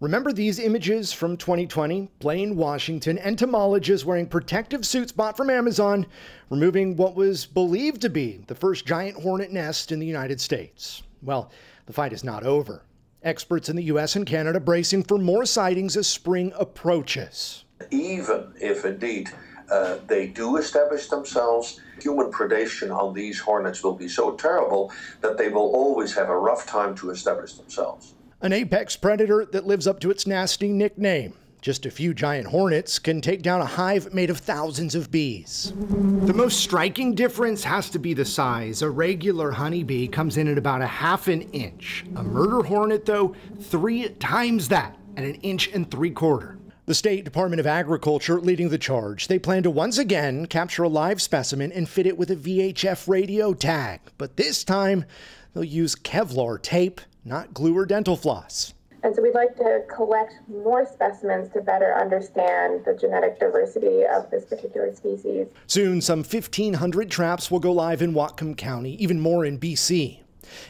Remember these images from 2020? Blaine, Washington, entomologists wearing protective suits bought from Amazon, removing what was believed to be the first giant hornet nest in the United States. Well, the fight is not over. Experts in the US and Canada bracing for more sightings as spring approaches. Even if indeed uh, they do establish themselves, human predation on these hornets will be so terrible that they will always have a rough time to establish themselves an apex predator that lives up to its nasty nickname. Just a few giant hornets can take down a hive made of thousands of bees. The most striking difference has to be the size. A regular honeybee comes in at about a half an inch. A murder hornet, though, three times that, at an inch and three quarter. The State Department of Agriculture leading the charge. They plan to once again capture a live specimen and fit it with a VHF radio tag. But this time, they'll use Kevlar tape not glue or dental floss. And so we'd like to collect more specimens to better understand the genetic diversity of this particular species. Soon, some 1,500 traps will go live in Whatcom County, even more in BC.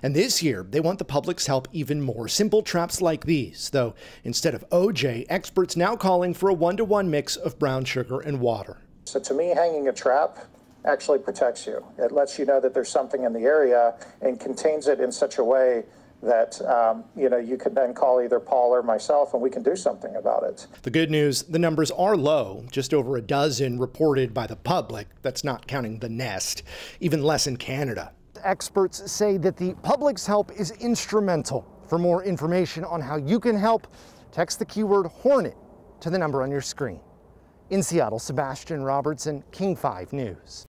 And this year, they want the public's help even more. Simple traps like these, though instead of OJ, experts now calling for a one to one mix of brown sugar and water. So to me, hanging a trap actually protects you. It lets you know that there's something in the area and contains it in such a way that um, you know you could then call either Paul or myself and we can do something about it. The good news, the numbers are low, just over a dozen reported by the public. That's not counting the nest, even less in Canada. Experts say that the public's help is instrumental. For more information on how you can help, text the keyword hornet to the number on your screen. In Seattle, Sebastian Robertson, King 5 News.